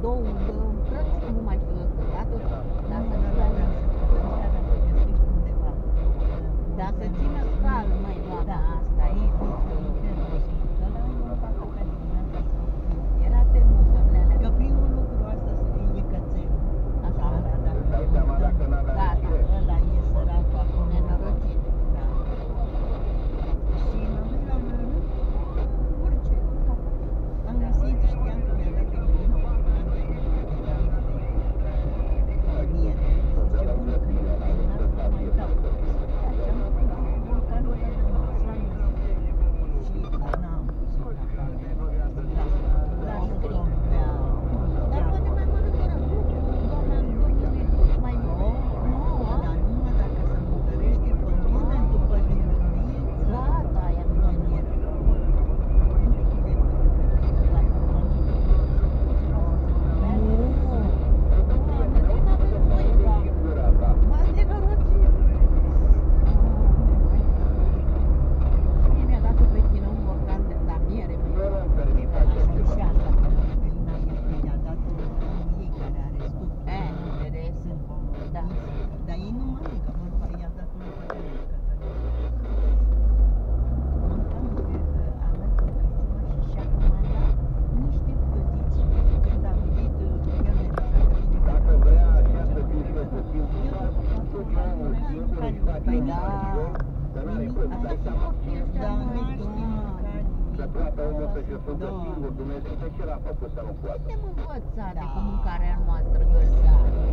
două, cred că nu mai fi făcut da. singur Dumnezeu, de ce l-a făcut să nu poată? Suntem în o cu mâncarea noastră găseară.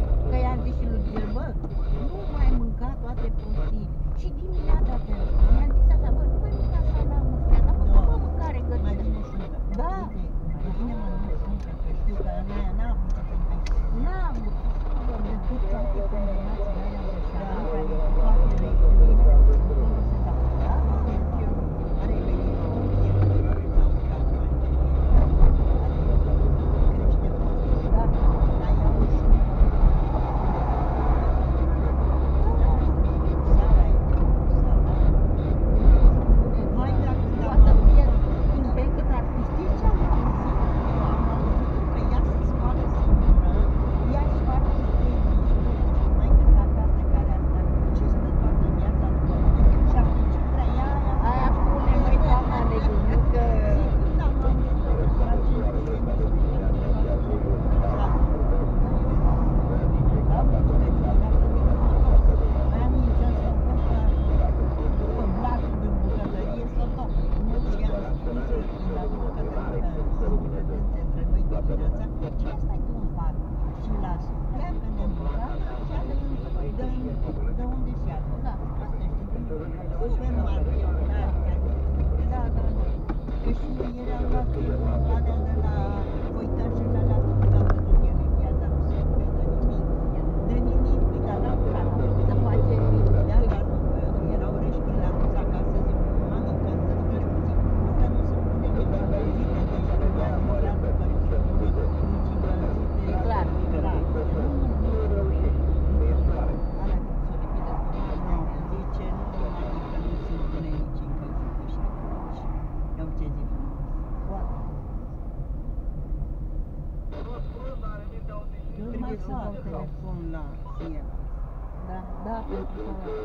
exact. un telefon la el. Da, da, pentru că...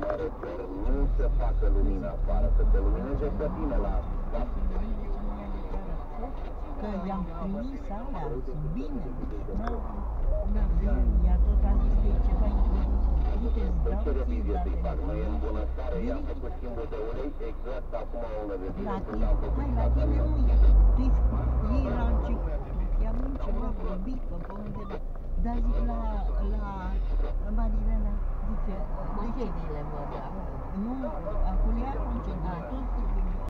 Mă refer, nu se facă lumină afară, că te lumineze pe tine la asta. Că i-am trimis alea, sunt bine. Da, da, ea tot a zis că e ceva uite, îți dau ție date. Mă făcut schimbul de ulei, exact acum o lună de zile. La tine, hai, la tine nu e. Deci, ei la început ceva vorbit pe pământ, dar zic la, la Marilena, zice, de ce? vile mă, nu, acolo e atunci, atunci,